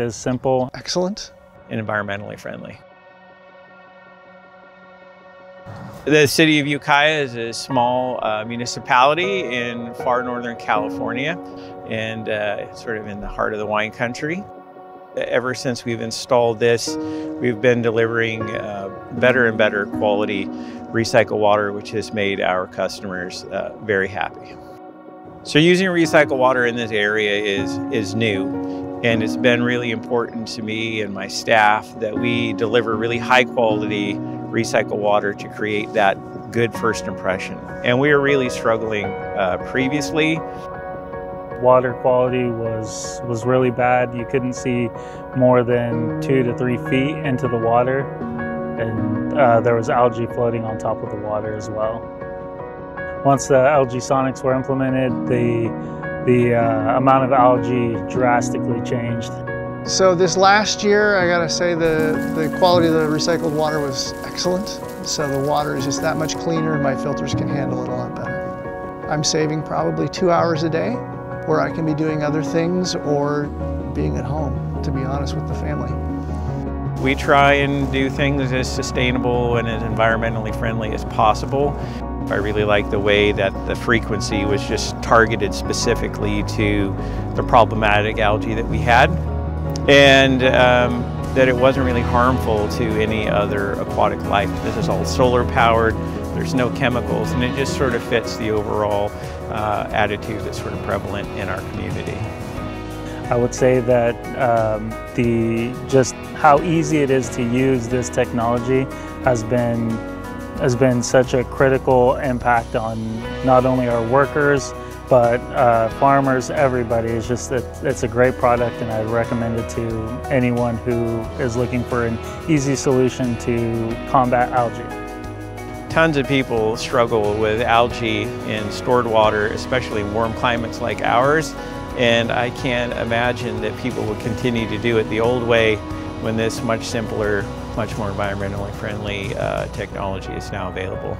is simple Excellent. and environmentally friendly. The city of Ukiah is a small uh, municipality in far northern California and uh, sort of in the heart of the wine country. Ever since we've installed this, we've been delivering uh, better and better quality recycled water, which has made our customers uh, very happy. So using recycled water in this area is, is new, and it's been really important to me and my staff that we deliver really high quality recycled water to create that good first impression. And we were really struggling uh, previously. Water quality was was really bad. You couldn't see more than two to three feet into the water, and uh, there was algae floating on top of the water as well. Once the LG Sonics were implemented, the the uh, amount of algae drastically changed. So this last year, I gotta say the, the quality of the recycled water was excellent. So the water is just that much cleaner and my filters can handle it a lot better. I'm saving probably two hours a day where I can be doing other things or being at home, to be honest, with the family. We try and do things as sustainable and as environmentally friendly as possible. I really like the way that the frequency was just targeted specifically to the problematic algae that we had and um, that it wasn't really harmful to any other aquatic life. This is all solar powered, there's no chemicals, and it just sort of fits the overall uh, attitude that's sort of prevalent in our community. I would say that um, the just how easy it is to use this technology has been has been such a critical impact on not only our workers but uh, farmers, everybody. It's just it, it's a great product, and I recommend it to anyone who is looking for an easy solution to combat algae. Tons of people struggle with algae in stored water, especially warm climates like ours. And I can't imagine that people will continue to do it the old way when this much simpler, much more environmentally friendly uh, technology is now available.